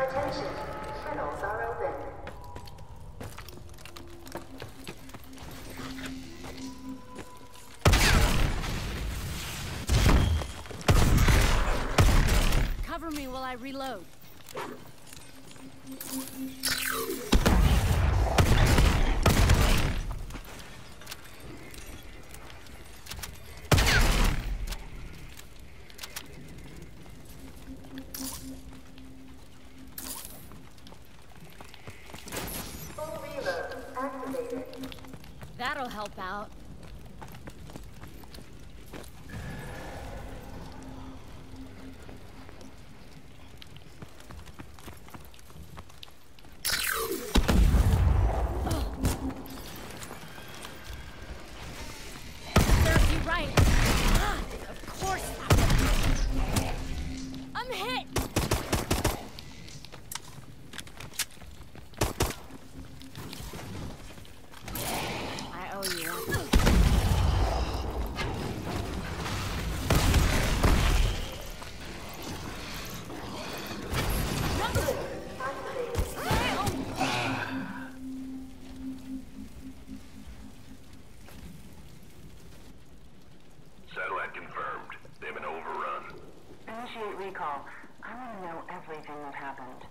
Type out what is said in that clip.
Attention, kennels are open. Cover me while I reload. That'll help out. Right. Ah, of course. I'm hit. They've been overrun. Initiate recall. I want to know everything that happened.